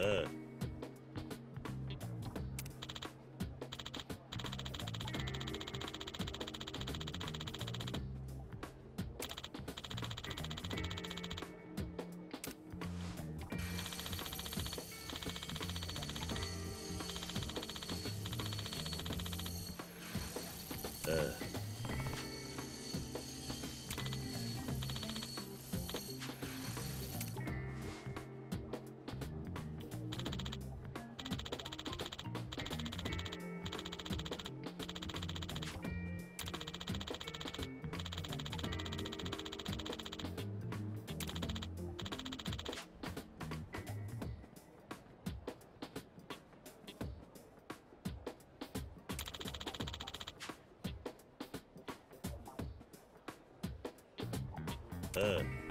あ Uh.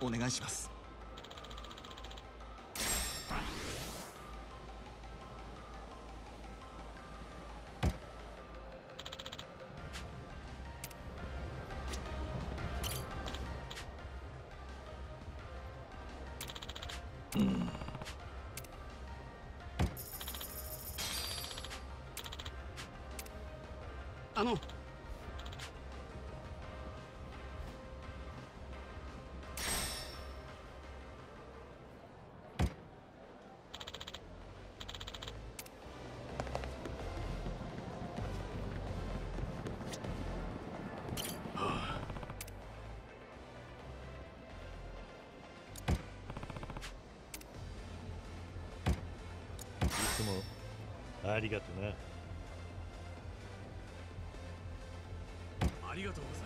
お願いします。も。ありがとなありがとうございます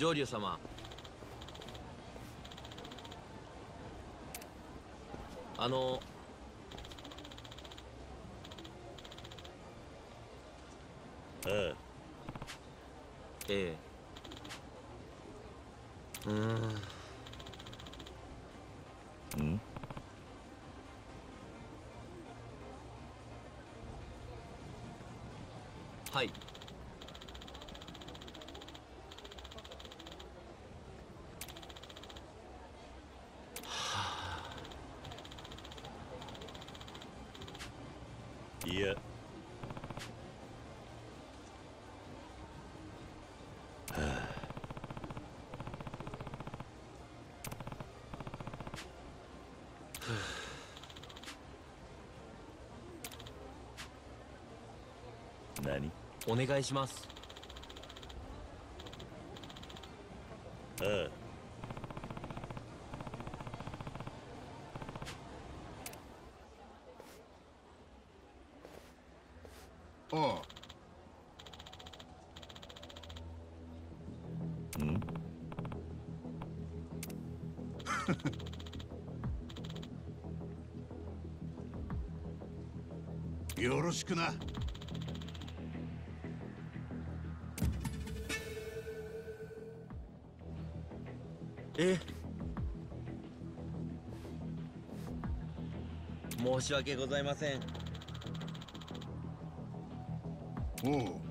上流様。あのええ。うーんうんはいいや何？お願いします。あああ。うん？あ よろしくなえ申し訳ございません。おう。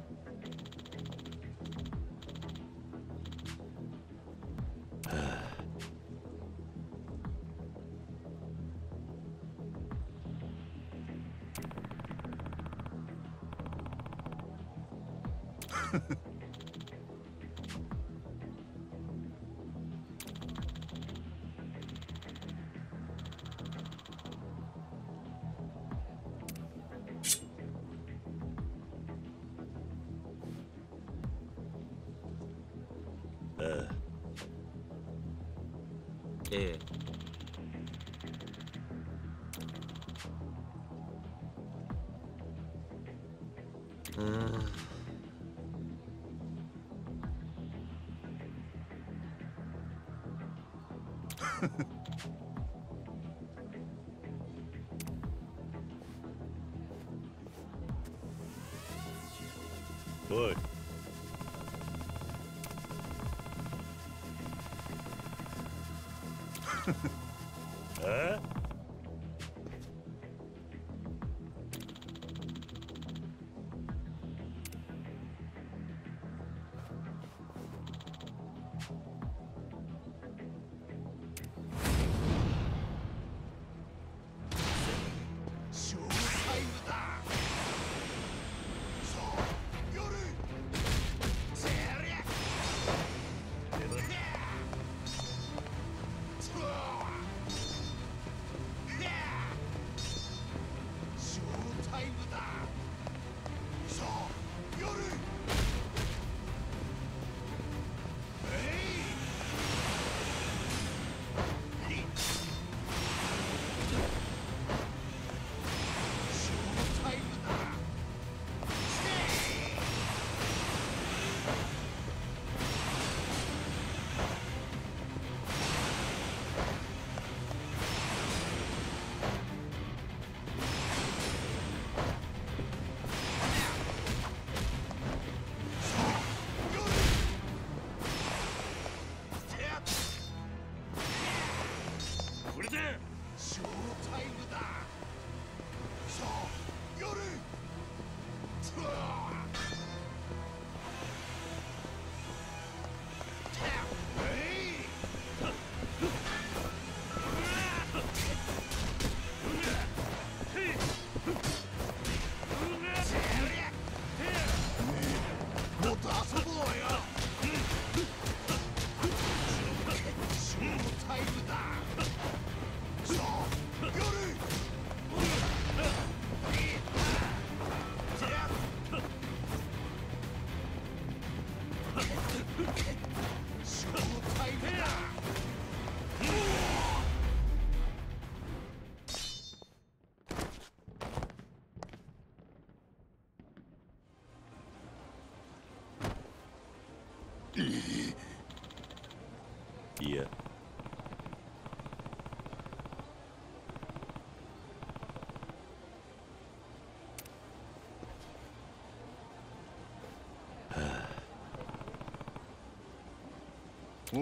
お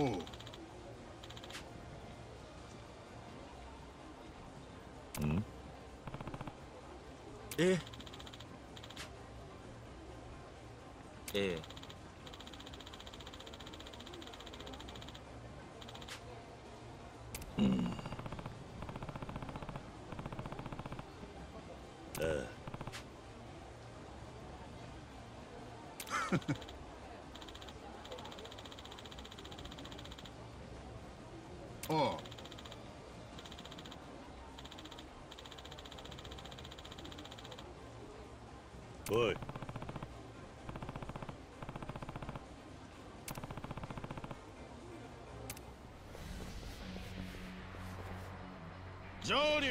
うんえええああおうおい。上流。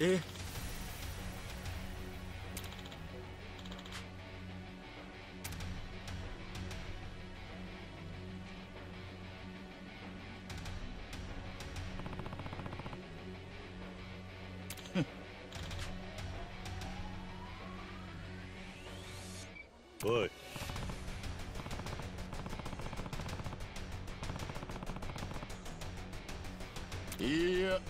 え？おいいや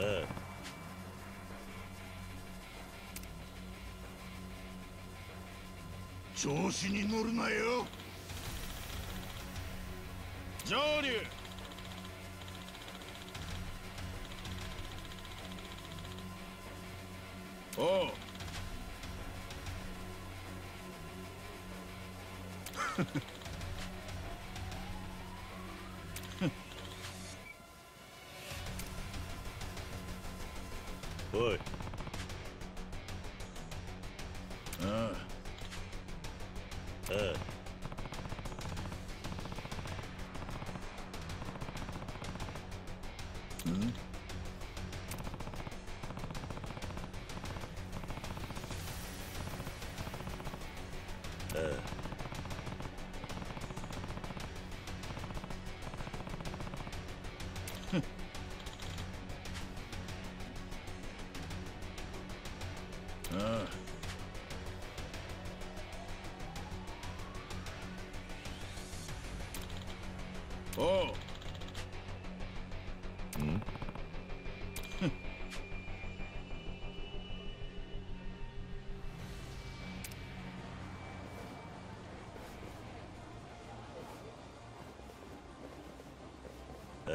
ああ調子に乗るなよ。上流。おう。お いうん。ああ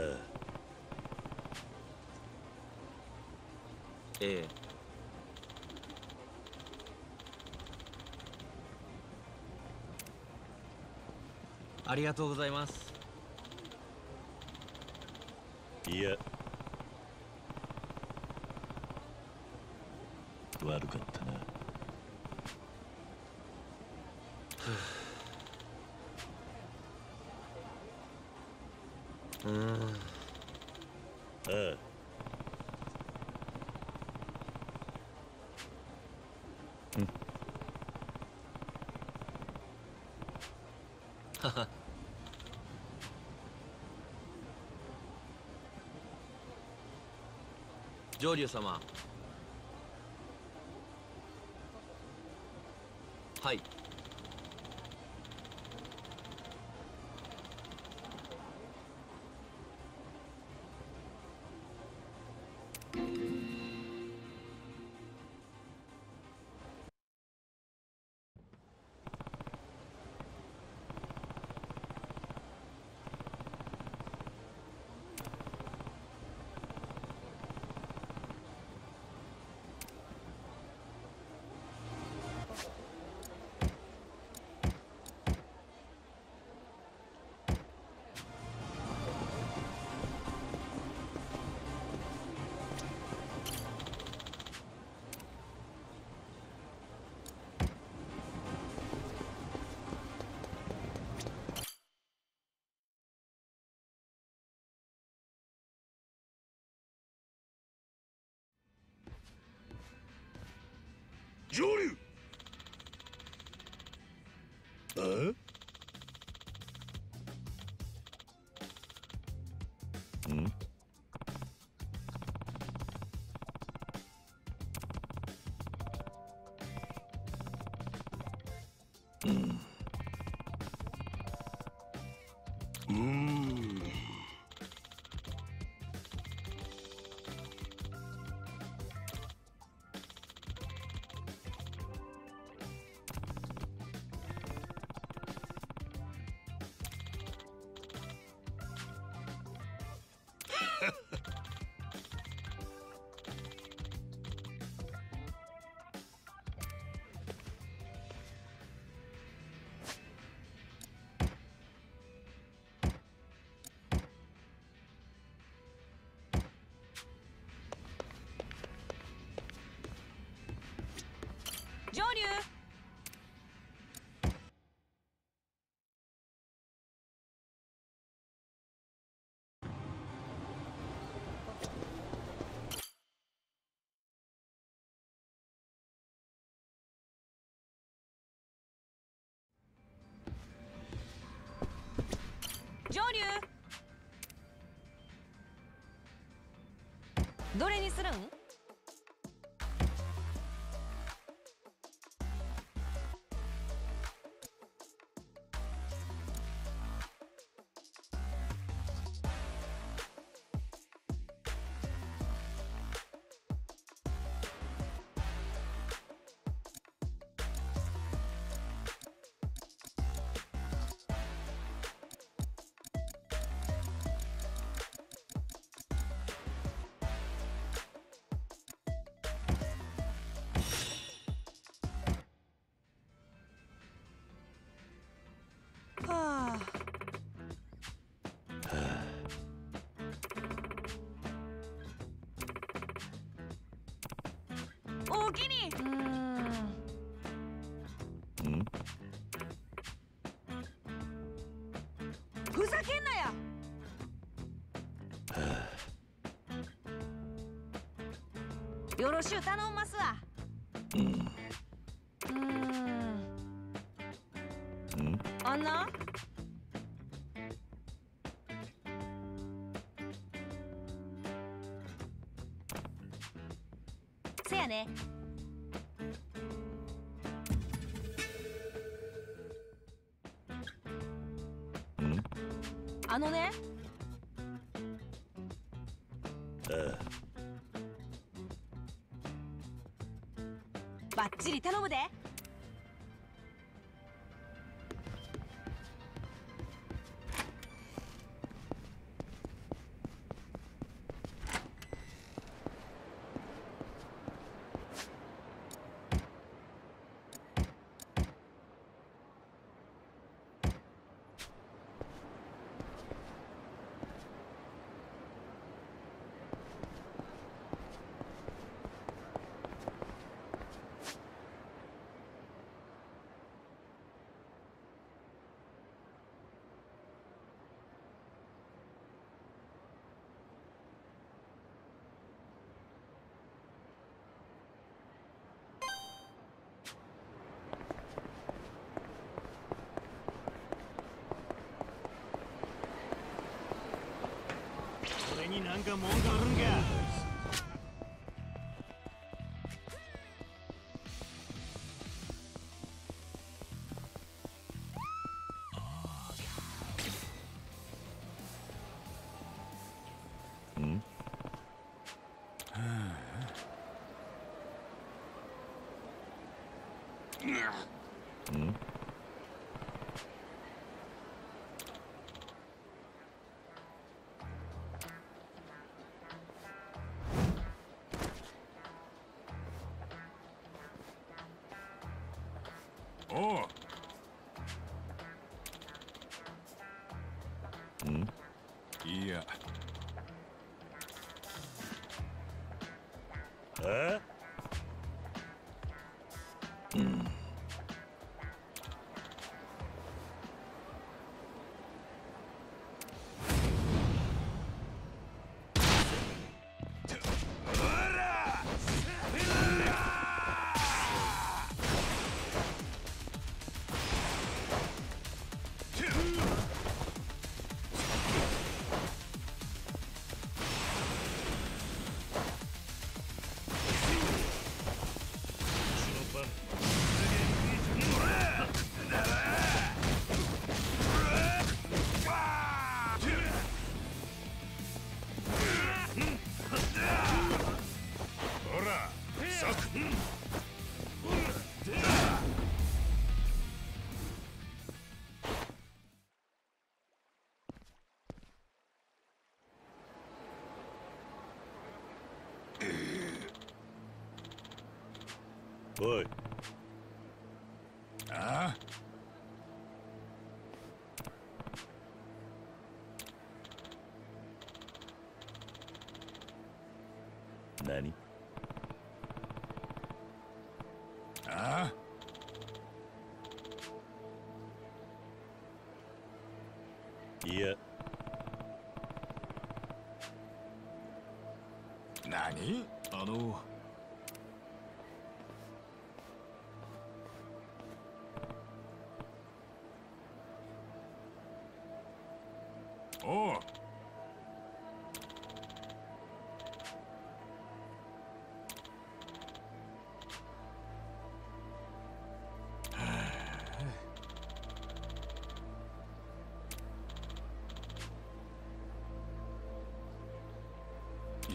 ええ。ありがとうございます。いや。悪かったな。うーん。ああ 上流様。上流。あう上流上流。どれにするん？ふざけんなや。よろしゅう頼んますちり頼むで。俺になんか文句あるんか。いおい。ああ。何？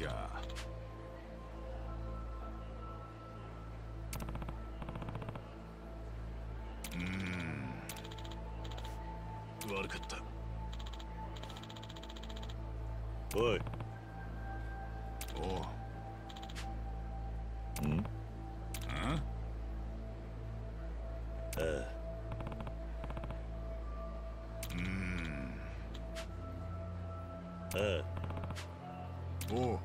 いやうーん。悪かった。おい。おう。うん？うん？ああ。うーん。ああ。おう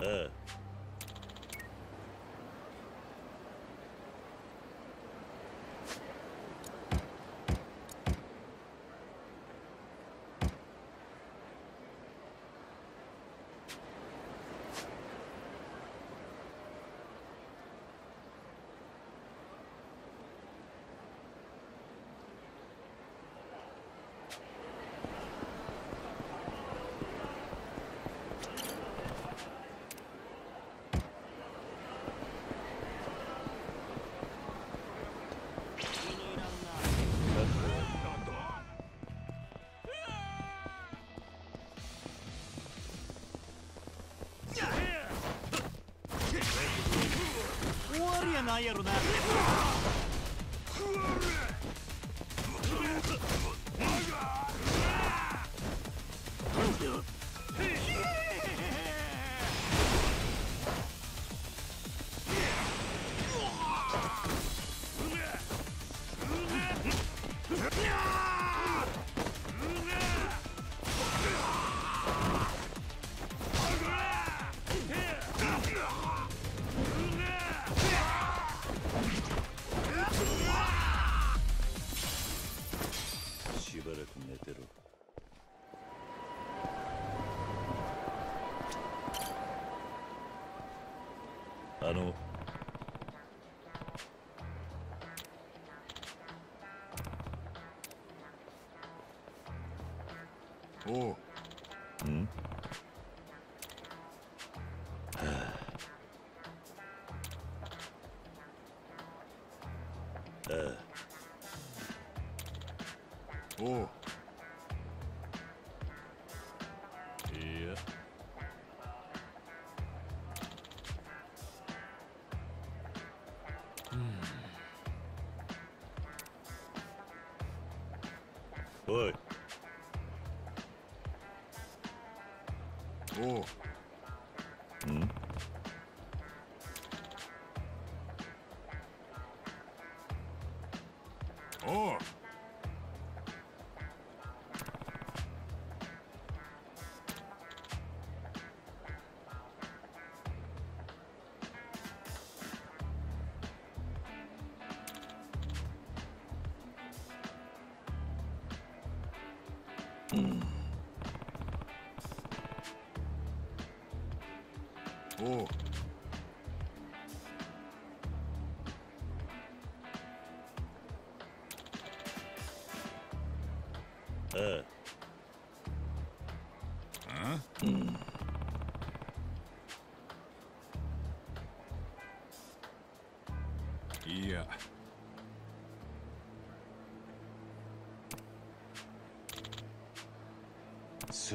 あ終わりやないやろな。おういやお嗯。哦。呃お。え。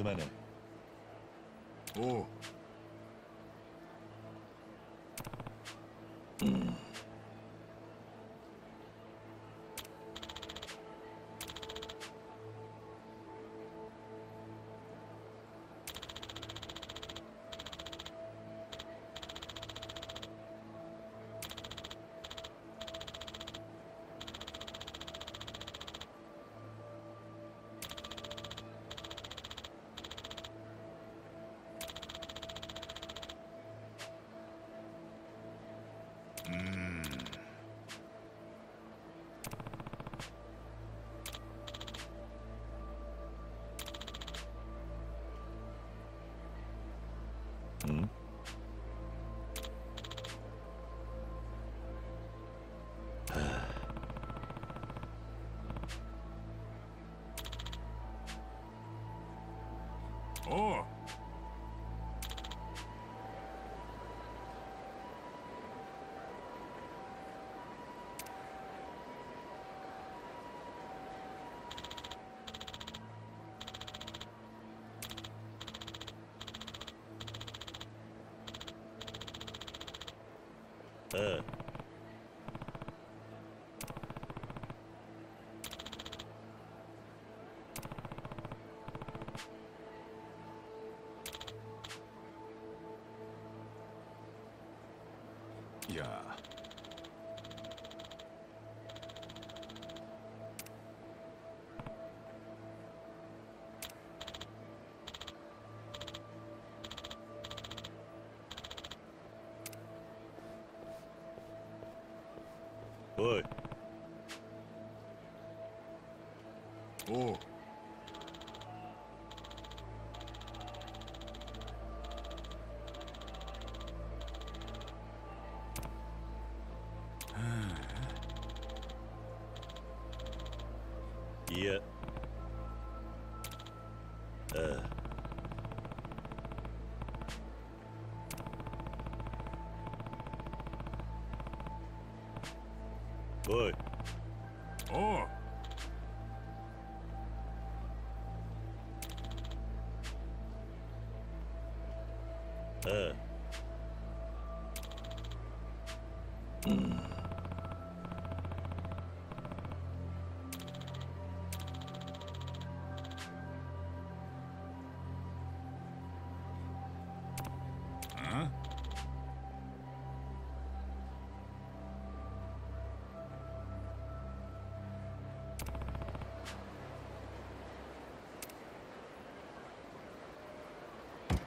semanas. Oh. Uh. Yeah. Oi. Oh.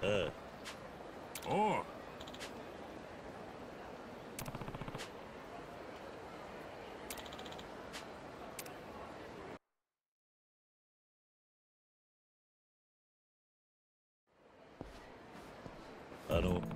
Oh. I don't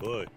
Bush.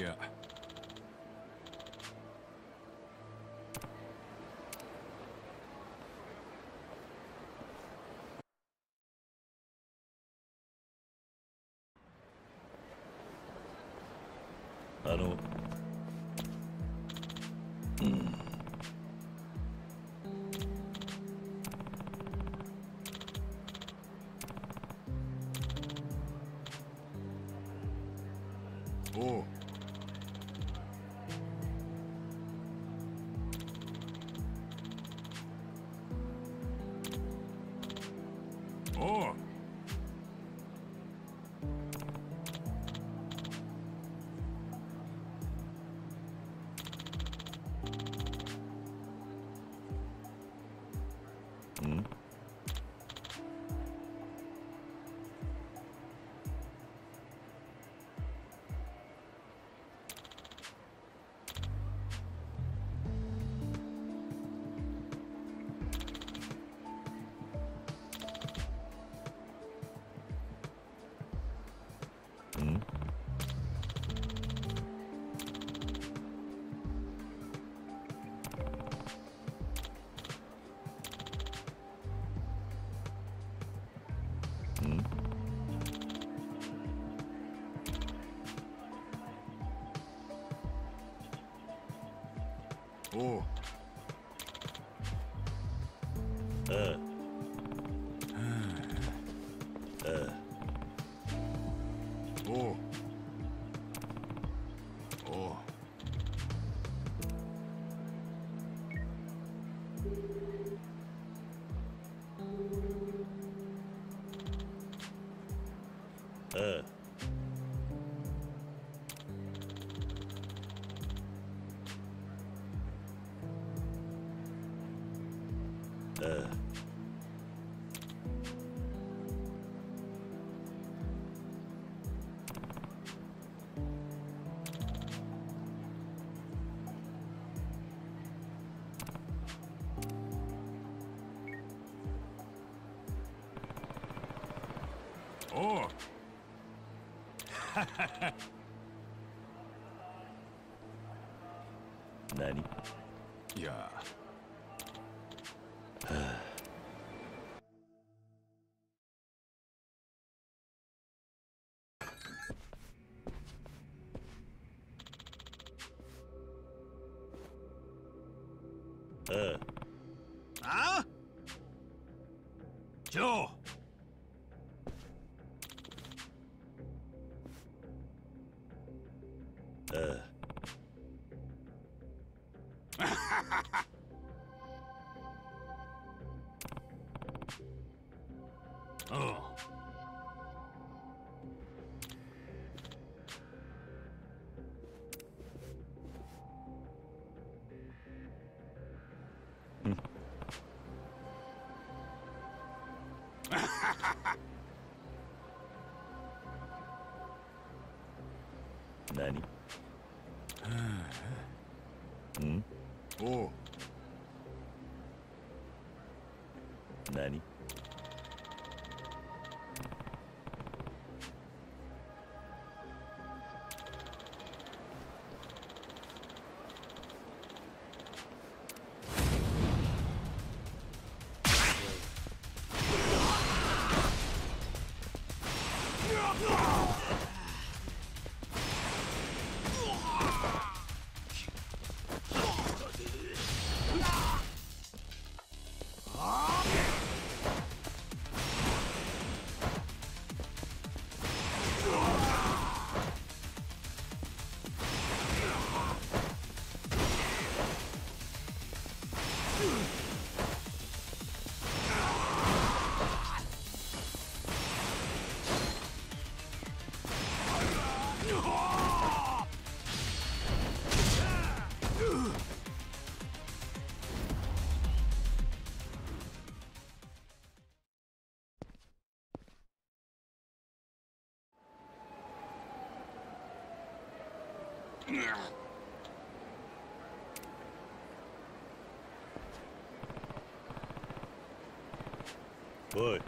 yet. I Oh. Oh. Uh. uh. Oh. Oh. Uh. О! Ха-ха-ха! 何おい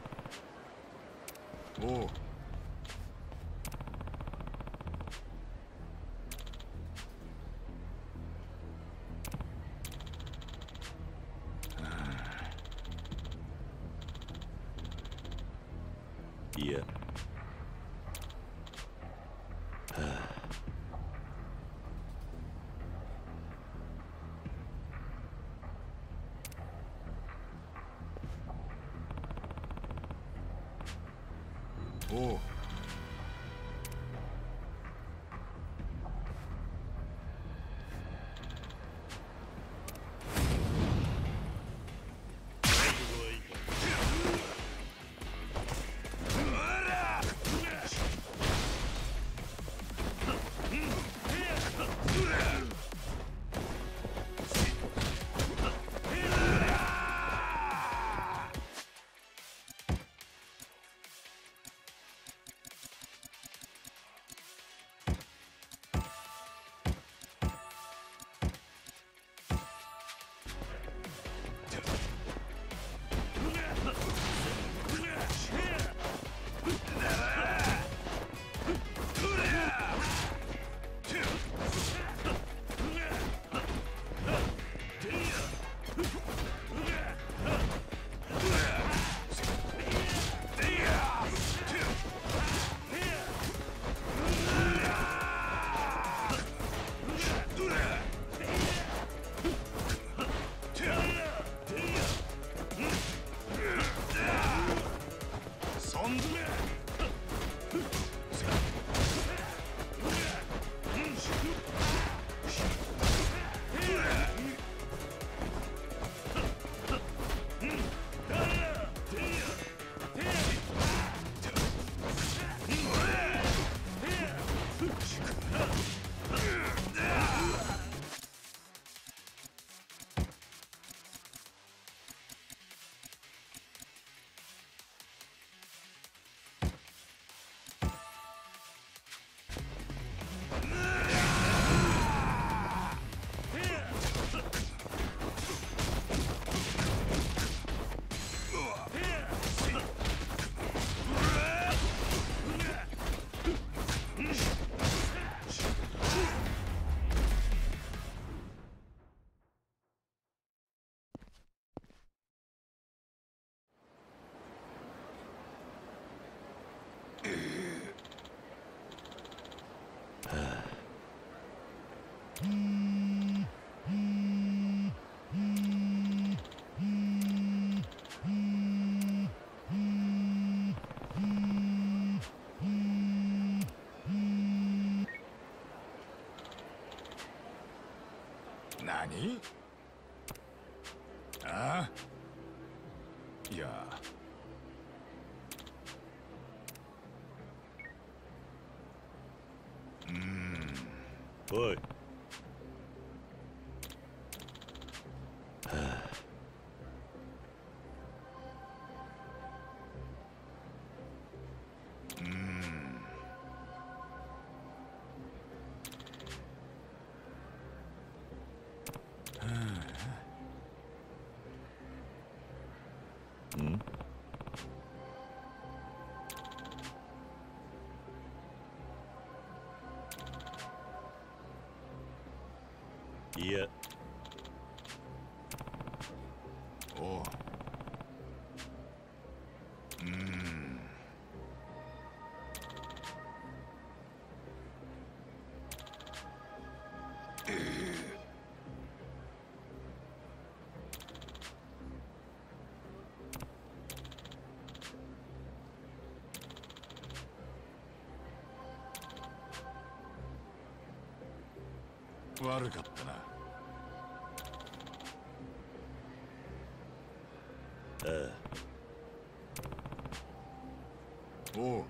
おお何ああ。いや。うん。おい。いやおううん悪かったな。あ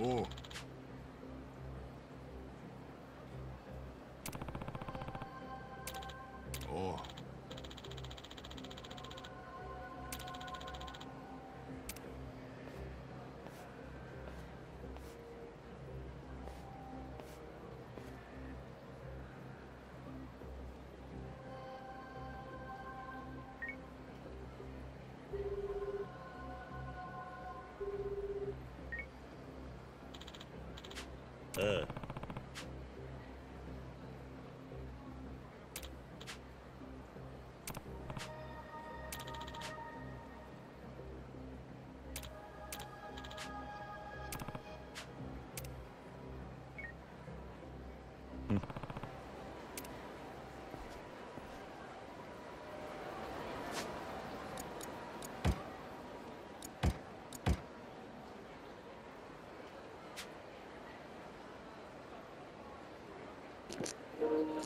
おおあ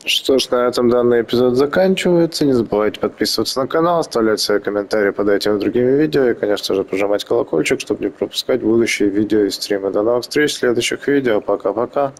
Что ж, на этом данный эпизод заканчивается. Не забывайте подписываться на канал, оставлять свои комментарии под этим и другими видео и, конечно же, прожимать колокольчик, чтобы не пропускать будущие видео и стримы. До новых встреч в следующих видео. Пока-пока.